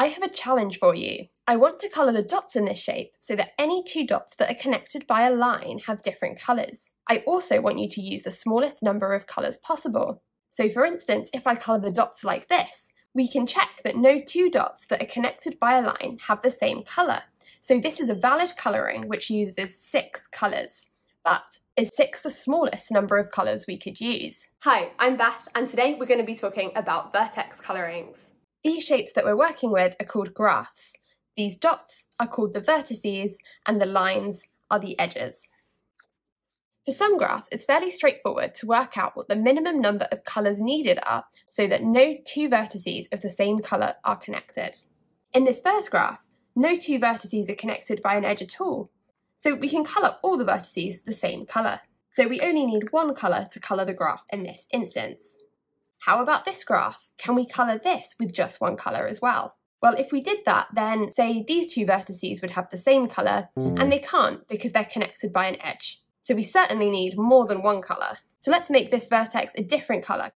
I have a challenge for you. I want to colour the dots in this shape so that any two dots that are connected by a line have different colours. I also want you to use the smallest number of colours possible. So for instance, if I colour the dots like this, we can check that no two dots that are connected by a line have the same colour. So this is a valid colouring which uses six colours. But is six the smallest number of colours we could use? Hi, I'm Beth and today we're going to be talking about vertex colourings. These shapes that we're working with are called graphs. These dots are called the vertices and the lines are the edges. For some graphs, it's fairly straightforward to work out what the minimum number of colours needed are so that no two vertices of the same colour are connected. In this first graph, no two vertices are connected by an edge at all, so we can colour all the vertices the same colour. So we only need one colour to colour the graph in this instance. How about this graph? Can we colour this with just one colour as well? Well, if we did that, then say these two vertices would have the same colour, and they can't because they're connected by an edge. So we certainly need more than one colour. So let's make this vertex a different colour.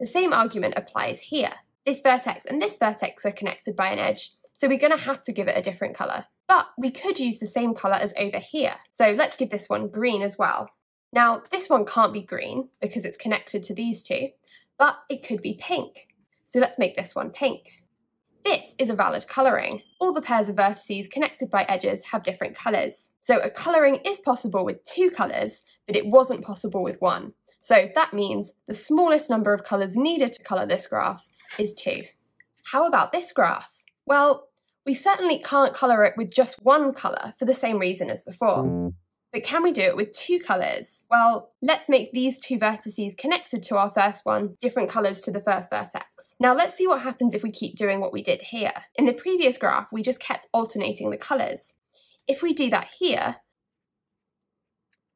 The same argument applies here. This vertex and this vertex are connected by an edge, so we're going to have to give it a different colour. But we could use the same colour as over here. So let's give this one green as well. Now, this one can't be green because it's connected to these two, but it could be pink. So let's make this one pink. This is a valid colouring. All the pairs of vertices connected by edges have different colours. So a colouring is possible with two colours, but it wasn't possible with one. So that means the smallest number of colours needed to colour this graph is two. How about this graph? Well, we certainly can't colour it with just one colour for the same reason as before. But can we do it with two colours? Well, let's make these two vertices connected to our first one different colours to the first vertex. Now let's see what happens if we keep doing what we did here. In the previous graph, we just kept alternating the colours. If we do that here,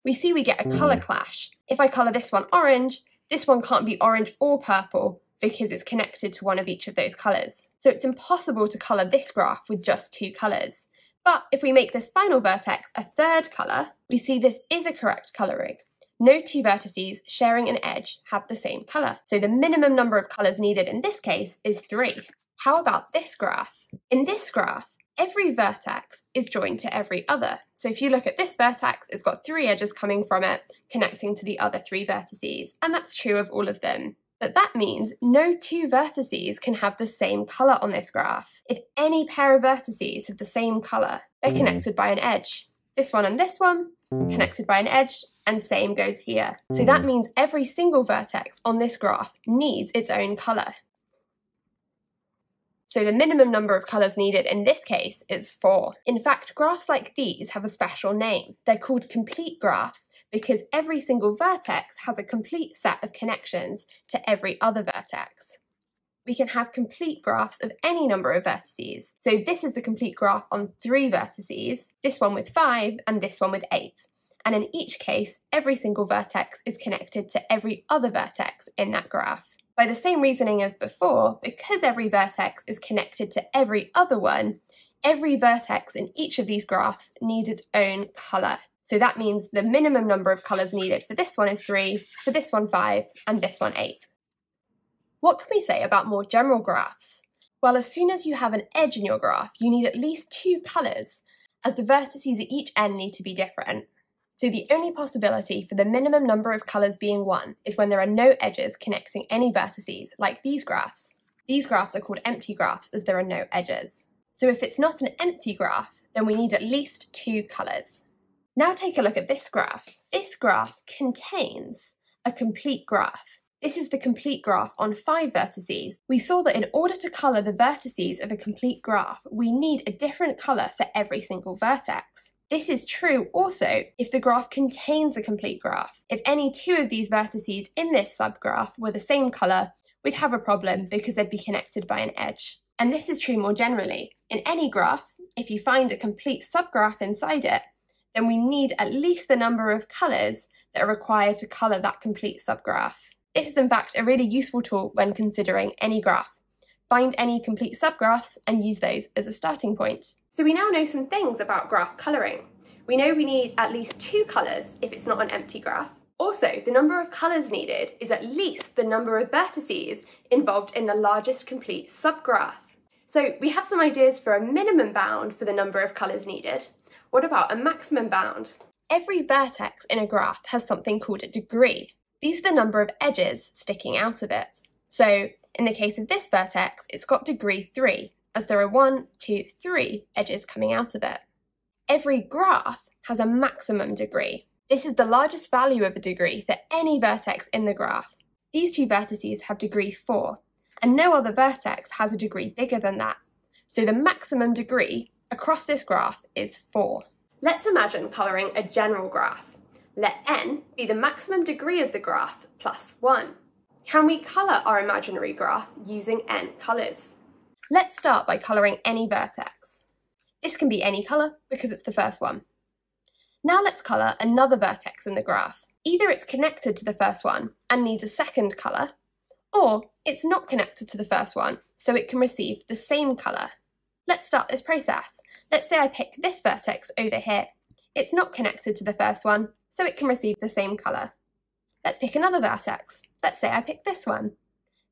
we see we get a colour hmm. clash. If I colour this one orange, this one can't be orange or purple because it's connected to one of each of those colours. So it's impossible to colour this graph with just two colours. But if we make this final vertex a third colour, we see this is a correct colouring. No two vertices sharing an edge have the same colour, so the minimum number of colours needed in this case is three. How about this graph? In this graph, every vertex is joined to every other. So if you look at this vertex, it's got three edges coming from it, connecting to the other three vertices, and that's true of all of them. But that means no two vertices can have the same colour on this graph. If any pair of vertices have the same colour, they're mm. connected by an edge. This one and this one, connected by an edge, and same goes here. So that mm. means every single vertex on this graph needs its own colour. So the minimum number of colours needed in this case is four. In fact, graphs like these have a special name. They're called complete graphs because every single vertex has a complete set of connections to every other vertex. We can have complete graphs of any number of vertices. So this is the complete graph on three vertices, this one with five and this one with eight. And in each case, every single vertex is connected to every other vertex in that graph. By the same reasoning as before, because every vertex is connected to every other one, every vertex in each of these graphs needs its own colour. So that means the minimum number of colours needed for this one is three, for this one five, and this one eight. What can we say about more general graphs? Well, as soon as you have an edge in your graph, you need at least two colours, as the vertices at each end need to be different. So the only possibility for the minimum number of colours being one is when there are no edges connecting any vertices, like these graphs. These graphs are called empty graphs as there are no edges. So if it's not an empty graph, then we need at least two colours. Now take a look at this graph. This graph contains a complete graph. This is the complete graph on five vertices. We saw that in order to colour the vertices of a complete graph, we need a different colour for every single vertex. This is true also if the graph contains a complete graph. If any two of these vertices in this subgraph were the same colour, we'd have a problem because they'd be connected by an edge. And this is true more generally. In any graph, if you find a complete subgraph inside it, then we need at least the number of colours that are required to colour that complete subgraph. This is in fact a really useful tool when considering any graph. Find any complete subgraphs and use those as a starting point. So we now know some things about graph colouring. We know we need at least two colours if it's not an empty graph. Also, the number of colours needed is at least the number of vertices involved in the largest complete subgraph. So we have some ideas for a minimum bound for the number of colours needed. What about a maximum bound? Every vertex in a graph has something called a degree. These are the number of edges sticking out of it. So in the case of this vertex, it's got degree 3, as there are one, two, three edges coming out of it. Every graph has a maximum degree. This is the largest value of a degree for any vertex in the graph. These two vertices have degree 4, and no other vertex has a degree bigger than that. So the maximum degree across this graph is 4. Let's imagine colouring a general graph. Let n be the maximum degree of the graph plus 1. Can we colour our imaginary graph using n colours? Let's start by colouring any vertex. This can be any colour because it's the first one. Now let's colour another vertex in the graph. Either it's connected to the first one and needs a second colour, or it's not connected to the first one, so it can receive the same colour. Let's start this process. Let's say I pick this vertex over here. It's not connected to the first one, so it can receive the same colour. Let's pick another vertex. Let's say I pick this one.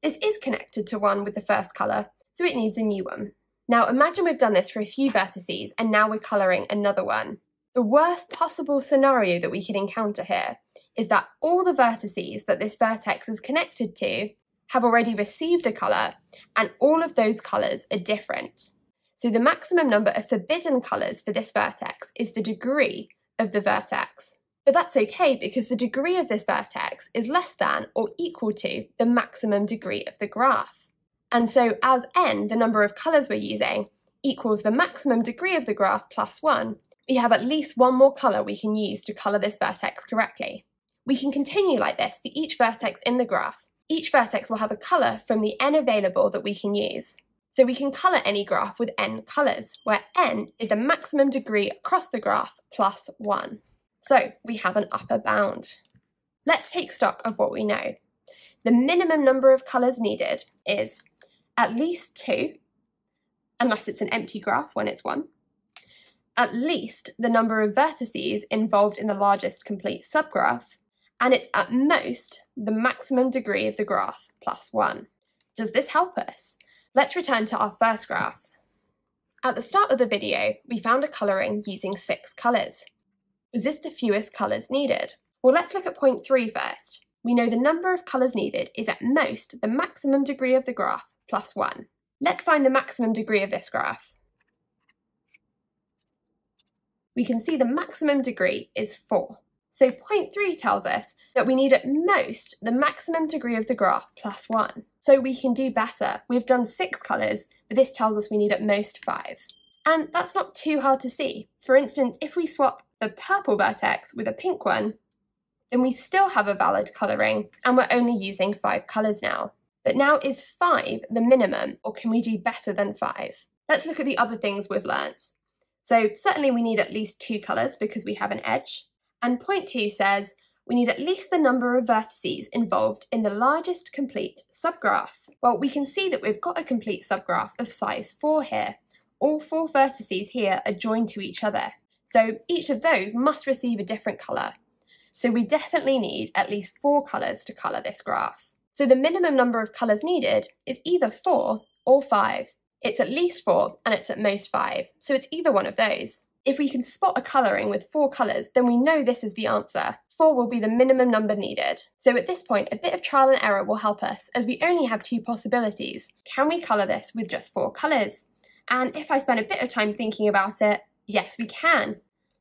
This is connected to one with the first colour, so it needs a new one. Now imagine we've done this for a few vertices and now we're colouring another one. The worst possible scenario that we could encounter here is that all the vertices that this vertex is connected to have already received a colour and all of those colours are different. So the maximum number of forbidden colours for this vertex is the degree of the vertex. But that's okay because the degree of this vertex is less than or equal to the maximum degree of the graph. And so as n, the number of colours we're using, equals the maximum degree of the graph plus 1, we have at least one more colour we can use to colour this vertex correctly. We can continue like this for each vertex in the graph. Each vertex will have a colour from the n available that we can use. So we can colour any graph with n colours, where n is the maximum degree across the graph plus 1. So we have an upper bound. Let's take stock of what we know. The minimum number of colours needed is at least 2, unless it's an empty graph when it's 1, at least the number of vertices involved in the largest complete subgraph, and it's at most the maximum degree of the graph plus 1. Does this help us? Let's return to our first graph. At the start of the video, we found a colouring using six colours. Was this the fewest colours needed? Well, let's look at point three first. We know the number of colours needed is at most the maximum degree of the graph plus 1. Let's find the maximum degree of this graph. we can see the maximum degree is 4. So point 3 tells us that we need at most the maximum degree of the graph plus 1. So we can do better. We've done 6 colours, but this tells us we need at most 5. And that's not too hard to see. For instance, if we swap the purple vertex with a pink one, then we still have a valid colouring, and we're only using 5 colours now. But now is 5 the minimum, or can we do better than 5? Let's look at the other things we've learnt. So certainly we need at least two colours because we have an edge. And point two says we need at least the number of vertices involved in the largest complete subgraph. Well, we can see that we've got a complete subgraph of size 4 here. All four vertices here are joined to each other. So each of those must receive a different colour. So we definitely need at least four colours to colour this graph. So the minimum number of colours needed is either 4 or 5. It's at least four and it's at most five, so it's either one of those. If we can spot a colouring with four colours, then we know this is the answer. Four will be the minimum number needed. So at this point, a bit of trial and error will help us, as we only have two possibilities. Can we colour this with just four colours? And if I spend a bit of time thinking about it, yes we can.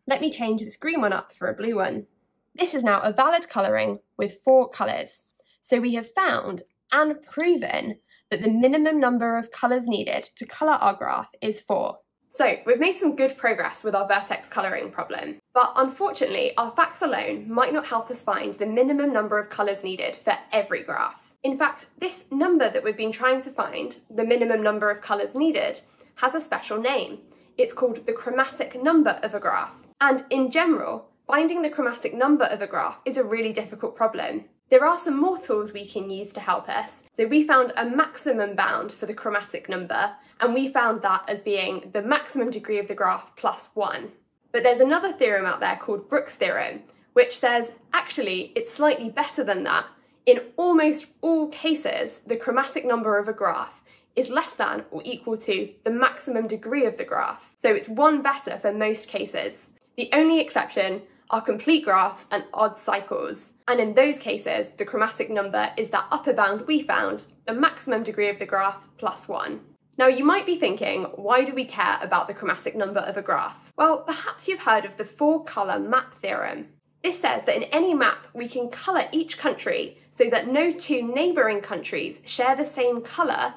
Let me change this green one up for a blue one. This is now a valid colouring with four colours. So we have found and proven that the minimum number of colours needed to colour our graph is 4. So, we've made some good progress with our vertex colouring problem, but unfortunately, our facts alone might not help us find the minimum number of colours needed for every graph. In fact, this number that we've been trying to find, the minimum number of colours needed, has a special name. It's called the chromatic number of a graph. And in general, finding the chromatic number of a graph is a really difficult problem. There are some more tools we can use to help us. So we found a maximum bound for the chromatic number, and we found that as being the maximum degree of the graph plus one. But there's another theorem out there called Brooks' theorem, which says actually it's slightly better than that. In almost all cases, the chromatic number of a graph is less than or equal to the maximum degree of the graph, so it's one better for most cases. The only exception are complete graphs and odd cycles, and in those cases, the chromatic number is that upper bound we found, the maximum degree of the graph plus 1. Now you might be thinking, why do we care about the chromatic number of a graph? Well, perhaps you've heard of the four colour map theorem. This says that in any map we can colour each country so that no two neighbouring countries share the same colour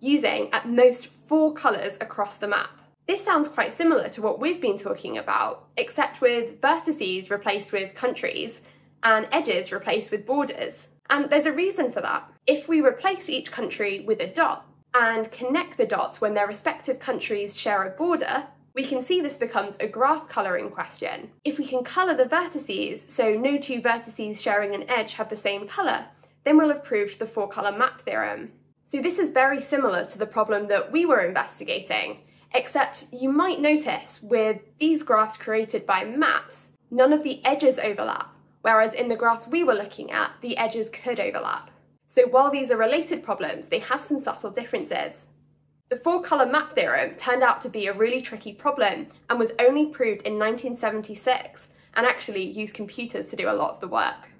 using at most four colours across the map. This sounds quite similar to what we've been talking about, except with vertices replaced with countries and edges replaced with borders. And there's a reason for that. If we replace each country with a dot and connect the dots when their respective countries share a border, we can see this becomes a graph colouring question. If we can colour the vertices so no two vertices sharing an edge have the same colour, then we'll have proved the four colour map theorem. So this is very similar to the problem that we were investigating, except you might notice with these graphs created by maps, none of the edges overlap, whereas in the graphs we were looking at, the edges could overlap. So while these are related problems, they have some subtle differences. The four colour map theorem turned out to be a really tricky problem and was only proved in 1976 and actually used computers to do a lot of the work.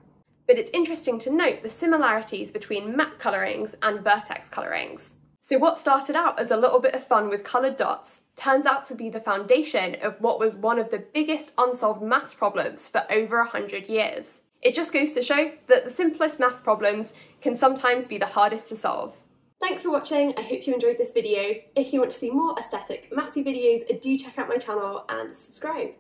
But it's interesting to note the similarities between map colourings and vertex colourings. So what started out as a little bit of fun with coloured dots turns out to be the foundation of what was one of the biggest unsolved maths problems for over a hundred years. It just goes to show that the simplest math problems can sometimes be the hardest to solve. Thanks for watching, I hope you enjoyed this video. If you want to see more aesthetic mathy videos, do check out my channel and subscribe.